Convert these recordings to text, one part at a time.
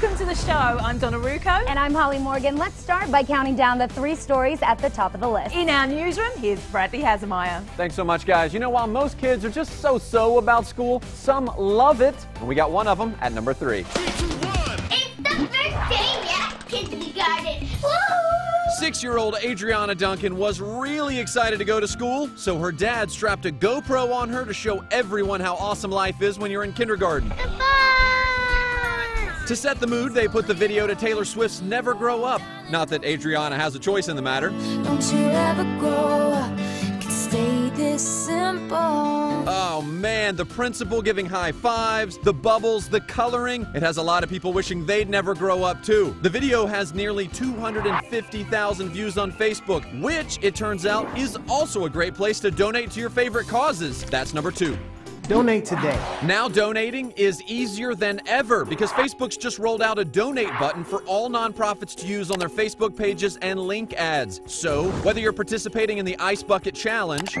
Welcome to the show. I'm Donna Rucco. And I'm Holly Morgan. Let's start by counting down the three stories at the top of the list. In our newsroom, here's Bradley Hasemeyer. Thanks so much, guys. You know, while most kids are just so so about school, some love it. And we got one of them at number three. It's the first day at kindergarten. Woo! Six year old Adriana Duncan was really excited to go to school, so her dad strapped a GoPro on her to show everyone how awesome life is when you're in kindergarten. To set the mood, they put the video to Taylor Swift's Never Grow Up. Not that Adriana has a choice in the matter. Don't you ever grow up, can stay this simple. Oh man, the principal giving high fives, the bubbles, the coloring. It has a lot of people wishing they'd never grow up too. The video has nearly 250,000 views on Facebook, which it turns out is also a great place to donate to your favorite causes. That's number two. Donate today. Now donating is easier than ever because Facebook's just rolled out a donate button for all nonprofits to use on their Facebook pages and link ads. So, whether you're participating in the Ice Bucket Challenge,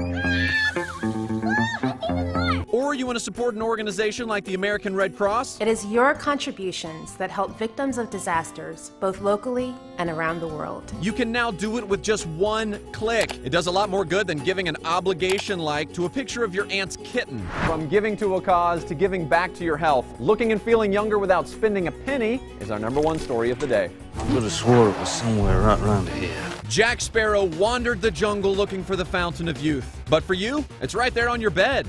or you want to support an organization like the American Red Cross, It is your contributions that help victims of disasters, both locally and around the world. you can now do it with just one click. It does a lot more good than giving an obligation like to a picture of your aunt's kitten. From giving to a cause to giving back to your health, looking and feeling younger without spending a penny is our number one story of the day. I could have swore it was somewhere right around here. Jack Sparrow wandered the jungle looking for the fountain of youth. But for you, it's right there on your bed.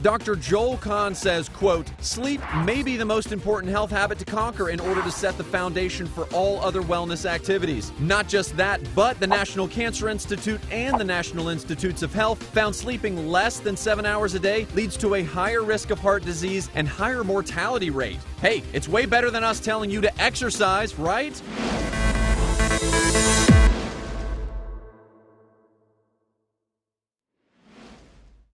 Dr. Joel Kahn says, quote, sleep may be the most important health habit to conquer in order to set the foundation for all other wellness activities. Not just that, but the National Cancer Institute and the National Institutes of Health found sleeping less than seven hours a day leads to a higher risk of heart disease and higher mortality rate. Hey, it's way better than us telling you to exercise, right?